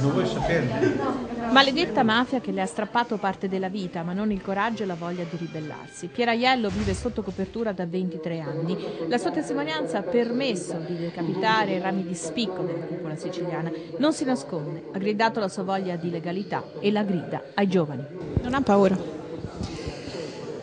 Non vuoi saperne? Maledetta mafia che le ha strappato parte della vita, ma non il coraggio e la voglia di ribellarsi. Pieraiello vive sotto copertura da 23 anni. La sua testimonianza ha permesso di decapitare i rami di spicco della cupola siciliana. Non si nasconde, ha gridato la sua voglia di legalità e la grida ai giovani. Non ha paura.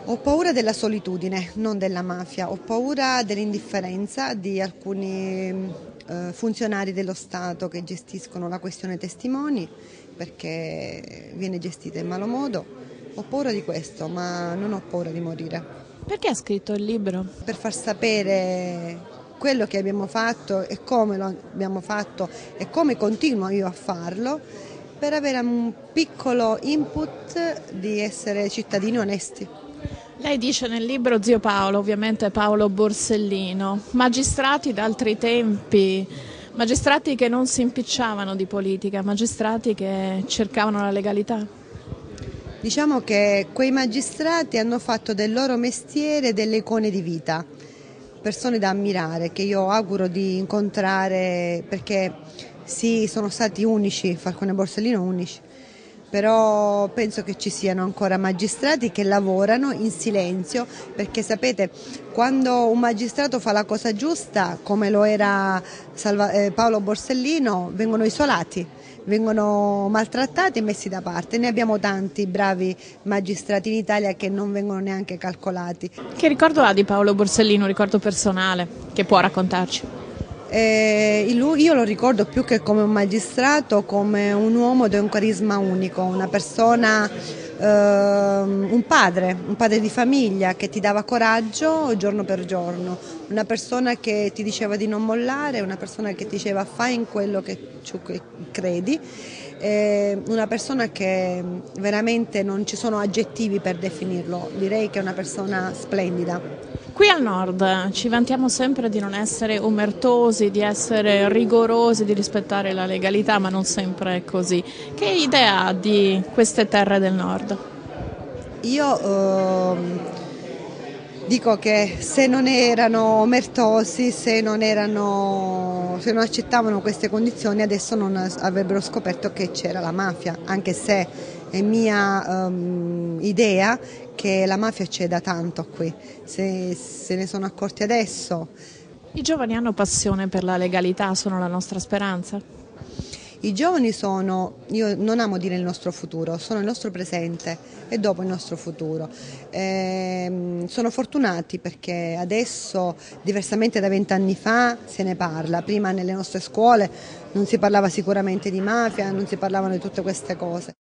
Ho paura della solitudine, non della mafia. Ho paura dell'indifferenza di alcuni eh, funzionari dello Stato che gestiscono la questione testimoni perché viene gestita in malo modo. Ho paura di questo, ma non ho paura di morire. Perché ha scritto il libro? Per far sapere quello che abbiamo fatto e come lo abbiamo fatto e come continuo io a farlo per avere un piccolo input di essere cittadini onesti. Lei dice nel libro Zio Paolo, ovviamente Paolo Borsellino, magistrati d'altri tempi, magistrati che non si impicciavano di politica, magistrati che cercavano la legalità. Diciamo che quei magistrati hanno fatto del loro mestiere delle icone di vita, persone da ammirare che io auguro di incontrare perché sì, sono stati unici, Falcone e Borsellino unici, però penso che ci siano ancora magistrati che lavorano in silenzio perché sapete quando un magistrato fa la cosa giusta come lo era eh, Paolo Borsellino vengono isolati vengono maltrattati e messi da parte. Ne abbiamo tanti bravi magistrati in Italia che non vengono neanche calcolati. Che ricordo ha di Paolo Borsellino un ricordo personale che può raccontarci eh, io lo ricordo più che come un magistrato, come un uomo di un carisma unico, una persona, eh, un padre, un padre di famiglia che ti dava coraggio giorno per giorno, una persona che ti diceva di non mollare, una persona che ti diceva fai in quello che credi, eh, una persona che veramente non ci sono aggettivi per definirlo, direi che è una persona splendida. Qui al nord ci vantiamo sempre di non essere omertosi, di essere rigorosi, di rispettare la legalità, ma non sempre è così. Che idea ha di queste terre del nord? Io eh, dico che se non erano omertosi, se non, erano, se non accettavano queste condizioni, adesso non avrebbero scoperto che c'era la mafia, anche se è mia um, idea che la mafia c'è da tanto qui, se, se ne sono accorti adesso. I giovani hanno passione per la legalità, sono la nostra speranza? I giovani sono, io non amo dire il nostro futuro, sono il nostro presente e dopo il nostro futuro. Eh, sono fortunati perché adesso, diversamente da vent'anni fa, se ne parla. Prima nelle nostre scuole non si parlava sicuramente di mafia, non si parlavano di tutte queste cose.